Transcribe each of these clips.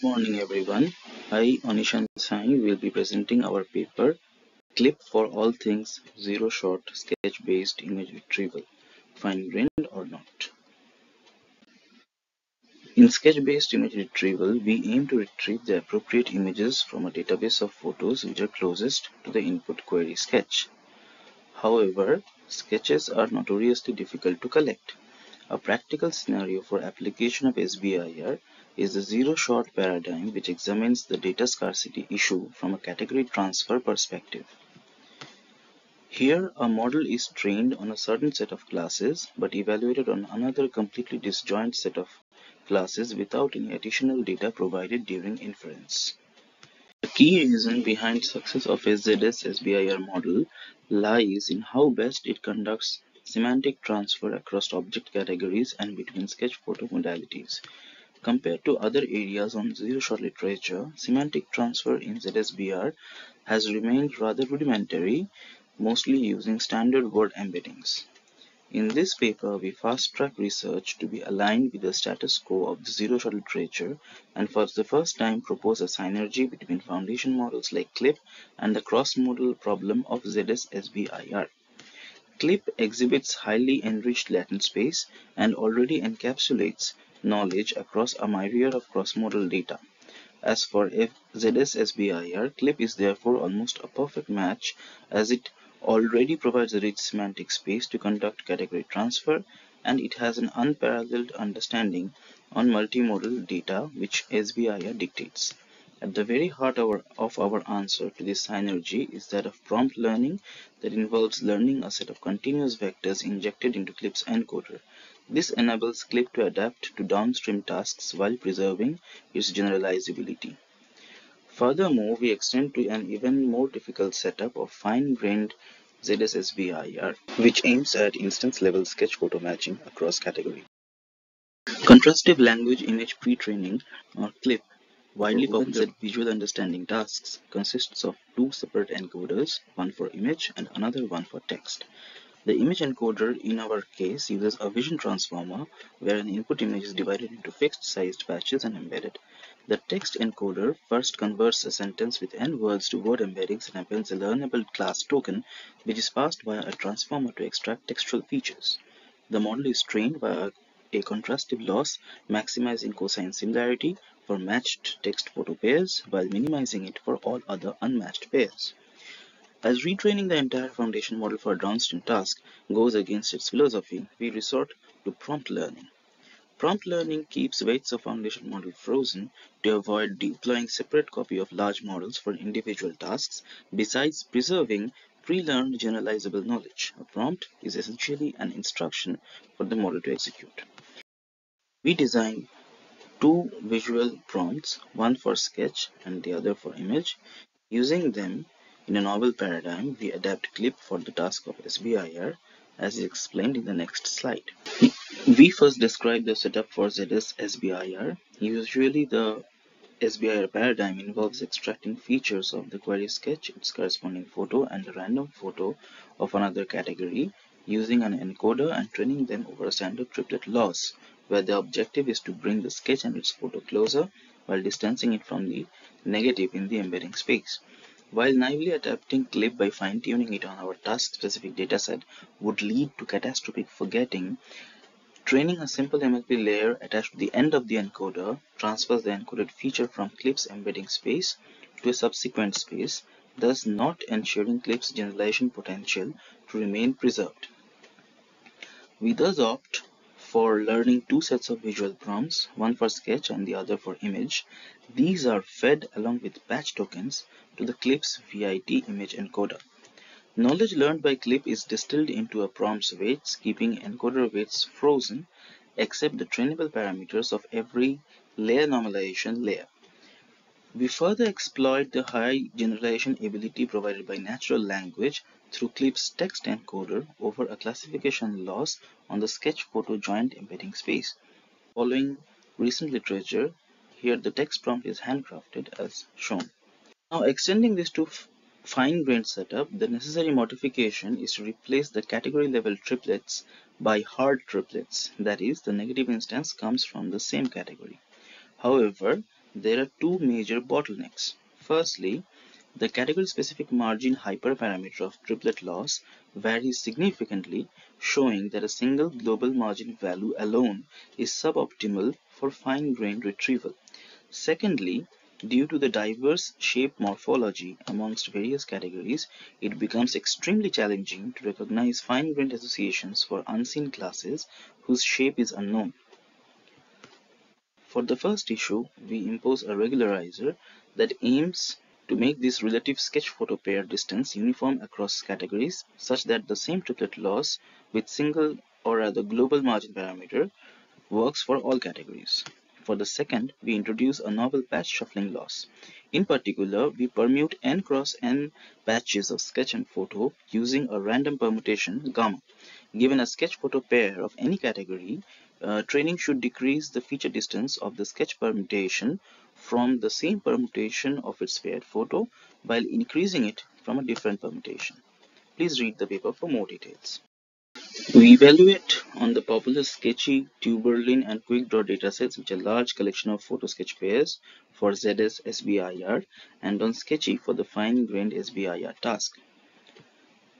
Good morning everyone. I, Aneeshan Sain, will be presenting our paper Clip for All Things Zero Shot Sketch Based Image Retrieval Fine Grained or Not. In sketch based image retrieval, we aim to retrieve the appropriate images from a database of photos which are closest to the input query sketch. However, sketches are notoriously difficult to collect. A practical scenario for application of SBIR is the zero-shot paradigm which examines the data scarcity issue from a category transfer perspective. Here, a model is trained on a certain set of classes but evaluated on another completely disjoint set of classes without any additional data provided during inference. The key reason behind success of a ZS SBIR model lies in how best it conducts semantic transfer across object categories and between sketch photo modalities. Compared to other areas on zero-shot literature, semantic transfer in ZSBR has remained rather rudimentary, mostly using standard word embeddings. In this paper, we fast-track research to be aligned with the status quo of the zero-shot literature and for the first time propose a synergy between foundation models like CLIP and the cross-modal problem of ZS-SBIR. CLIP exhibits highly enriched latent space and already encapsulates knowledge across a myriad of cross-modal data. As for ZS-SBIR, CLIP is therefore almost a perfect match as it already provides a rich semantic space to conduct category transfer and it has an unparalleled understanding on multimodal data which SBIR dictates. At the very heart of our answer to this synergy is that of prompt learning that involves learning a set of continuous vectors injected into CLIP's encoder. This enables CLIP to adapt to downstream tasks while preserving its generalizability. Furthermore, we extend to an even more difficult setup of fine-grained ZSSBIR, which aims at instance-level sketch photo matching across categories. Contrastive language image pre-training, or CLIP, widely popular visual understanding tasks, consists of two separate encoders, one for image and another one for text. The image encoder in our case uses a vision transformer where an input image is divided into fixed sized patches and embedded. The text encoder first converts a sentence with n words to word embeddings and appends a learnable class token which is passed via a transformer to extract textual features. The model is trained by a contrastive loss maximizing cosine similarity for matched text photo pairs while minimizing it for all other unmatched pairs. As retraining the entire foundation model for a downstream task goes against its philosophy, we resort to prompt learning. Prompt learning keeps weights of foundation model frozen to avoid deploying separate copy of large models for individual tasks, besides preserving pre-learned generalizable knowledge. A prompt is essentially an instruction for the model to execute. We design two visual prompts, one for sketch and the other for image. Using them, in a novel paradigm, we adapt CLIP for the task of SBIR as is explained in the next slide. We first describe the setup for ZS SBIR. Usually the SBIR paradigm involves extracting features of the query sketch, its corresponding photo and a random photo of another category using an encoder and training them over a standard triplet loss where the objective is to bring the sketch and its photo closer while distancing it from the negative in the embedding space. While naively adapting CLIP by fine-tuning it on our task-specific dataset would lead to catastrophic forgetting, training a simple MLP layer attached to the end of the encoder transfers the encoded feature from CLIP's embedding space to a subsequent space, thus not ensuring CLIP's generalization potential to remain preserved. We thus opt for learning two sets of visual prompts, one for sketch and the other for image. These are fed along with patch tokens to the CLIP's VIT image encoder. Knowledge learned by CLIP is distilled into a prompt's weights, keeping encoder weights frozen except the trainable parameters of every layer normalization layer. We further exploit the high generalization ability provided by natural language through CLIP's text encoder over a classification loss on the sketch photo joint embedding space. Following recent literature, here the text prompt is handcrafted as shown. Now extending this to fine-grained setup, the necessary modification is to replace the category level triplets by hard triplets, that is, the negative instance comes from the same category. However, there are two major bottlenecks. Firstly, the category-specific margin hyperparameter of triplet loss varies significantly, showing that a single global margin value alone is suboptimal for fine-grained retrieval. Secondly, due to the diverse shape morphology amongst various categories, it becomes extremely challenging to recognize fine-grained associations for unseen classes whose shape is unknown. For the first issue, we impose a regularizer that aims to make this relative sketch photo pair distance uniform across categories such that the same triplet loss with single or rather global margin parameter works for all categories. For the second, we introduce a novel patch shuffling loss. In particular, we permute n cross n patches of sketch and photo using a random permutation gamma. Given a sketch photo pair of any category, uh, training should decrease the feature distance of the sketch permutation from the same permutation of its paired photo while increasing it from a different permutation. Please read the paper for more details. We evaluate on the popular Sketchy, TU-Berlin, and QuickDraw datasets, which are large collection of photo sketch pairs for ZS SBIR, and on Sketchy for the fine-grained SBIR task.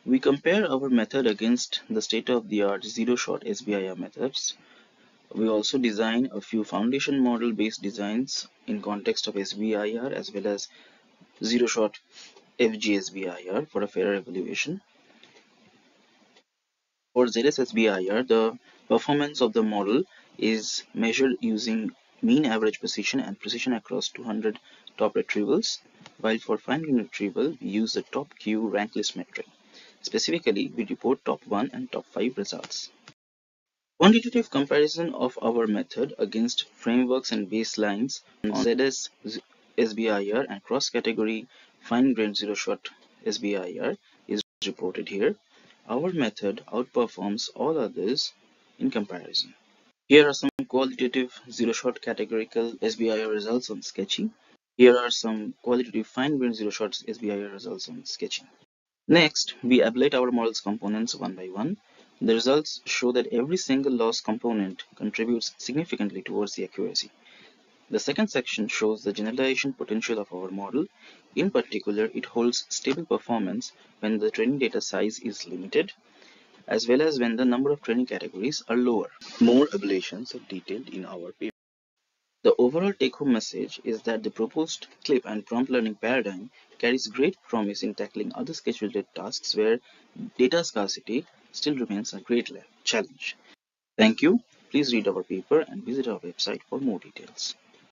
We compare our method against the state-of-the-art zero-shot SBIR methods we also design a few foundation model based designs in context of SBIR as well as zero shot FGSBIR for a fairer evaluation. For ZSSBIR, the performance of the model is measured using mean average precision and precision across 200 top retrievals, while for fine grained retrieval, we use the top Q rank list metric. Specifically, we report top 1 and top 5 results. Quantitative comparison of our method against frameworks and baselines on ZS SBIR and cross-category fine-grained zero-shot SBIR is reported here. Our method outperforms all others in comparison. Here are some qualitative zero-shot categorical SBIR results on Sketchy. Here are some qualitative fine-grained zero-shot SBIR results on Sketchy. Next, we ablate our model's components one by one the results show that every single loss component contributes significantly towards the accuracy. The second section shows the generalization potential of our model. In particular, it holds stable performance when the training data size is limited, as well as when the number of training categories are lower. More ablations are detailed in our paper. The overall take-home message is that the proposed clip and prompt learning paradigm carries great promise in tackling other sketch-related tasks where data scarcity still remains a great challenge. Thank you. Please read our paper and visit our website for more details.